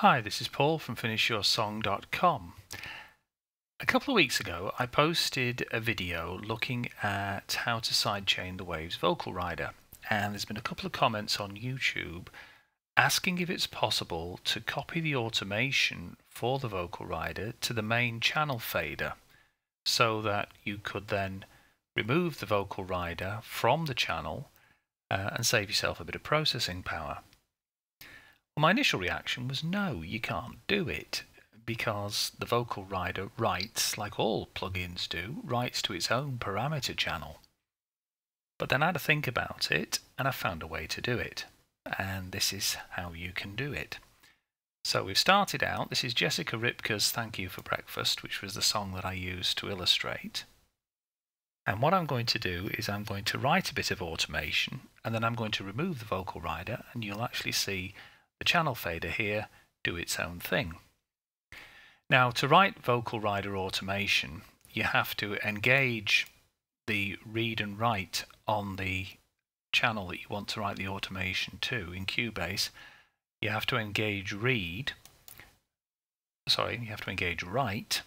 Hi, this is Paul from FinishYourSong.com. A couple of weeks ago, I posted a video looking at how to sidechain the Waves Vocal Rider, and there's been a couple of comments on YouTube asking if it's possible to copy the automation for the Vocal Rider to the main channel fader so that you could then remove the Vocal Rider from the channel uh, and save yourself a bit of processing power. Well, my initial reaction was no, you can't do it because the vocal rider writes, like all plugins do, writes to its own parameter channel. But then I had to think about it and I found a way to do it. And this is how you can do it. So we've started out, this is Jessica Ripka's Thank You for Breakfast, which was the song that I used to illustrate. And what I'm going to do is I'm going to write a bit of automation and then I'm going to remove the vocal rider and you'll actually see the channel fader here do its own thing. Now to write vocal rider automation you have to engage the read and write on the channel that you want to write the automation to in Cubase you have to engage read sorry you have to engage write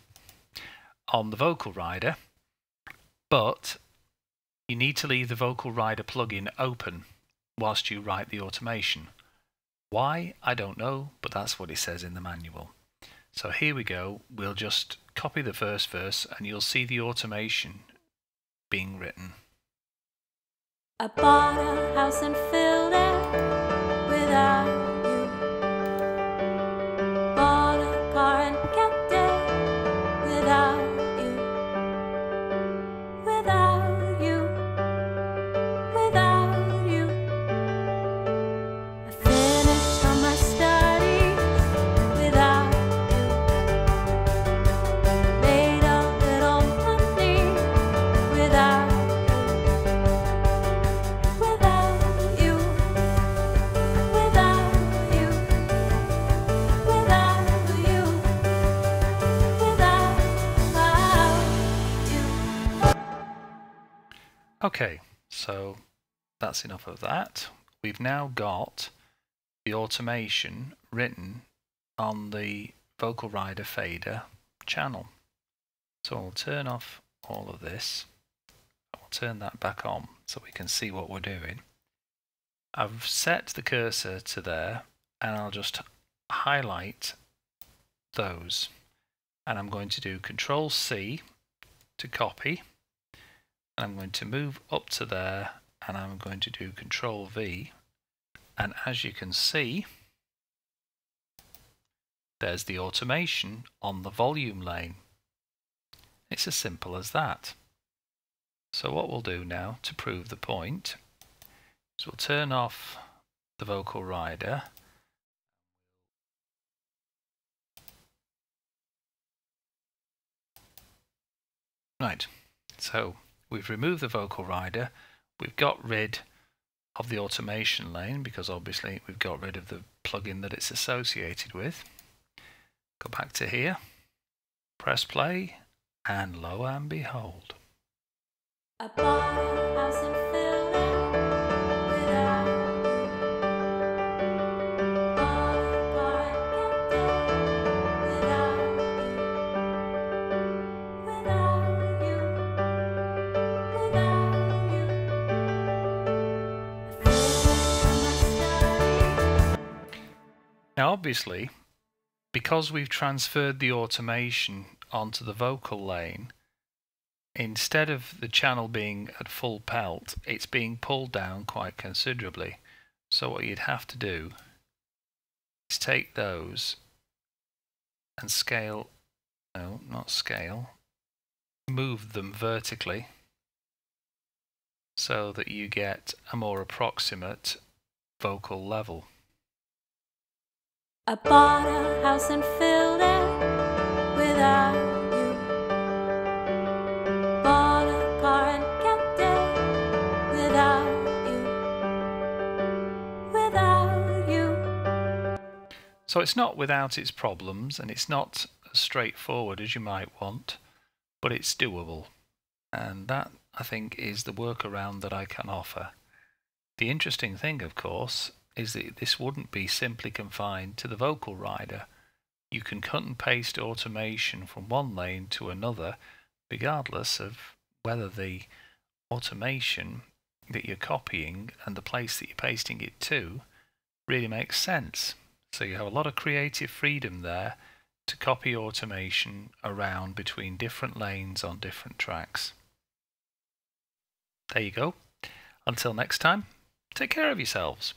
on the vocal rider but you need to leave the vocal rider plugin open whilst you write the automation why? I don't know, but that's what it says in the manual. So here we go. We'll just copy the first verse and you'll see the automation being written. I bought a house and filled Okay, so that's enough of that. We've now got the automation written on the Vocal Rider fader channel. So I'll turn off all of this. I'll turn that back on so we can see what we're doing. I've set the cursor to there and I'll just highlight those and I'm going to do Control C to copy I'm going to move up to there and I'm going to do control V and as you can see there's the automation on the volume lane. It's as simple as that. So what we'll do now to prove the point is we'll turn off the vocal rider Right, so We've removed the vocal rider. We've got rid of the automation lane because obviously we've got rid of the plugin that it's associated with. Go back to here, press play, and lo and behold. Now obviously, because we've transferred the automation onto the vocal lane, instead of the channel being at full pelt, it's being pulled down quite considerably. So what you'd have to do is take those and scale, no, not scale, move them vertically so that you get a more approximate vocal level. I bought a house and filled it without you. Bought a car and kept it without you. Without you. So it's not without its problems and it's not as straightforward as you might want, but it's doable. And that, I think, is the workaround that I can offer. The interesting thing, of course, is that this wouldn't be simply confined to the vocal rider. You can cut and paste automation from one lane to another regardless of whether the automation that you're copying and the place that you're pasting it to really makes sense. So you have a lot of creative freedom there to copy automation around between different lanes on different tracks. There you go. Until next time, take care of yourselves.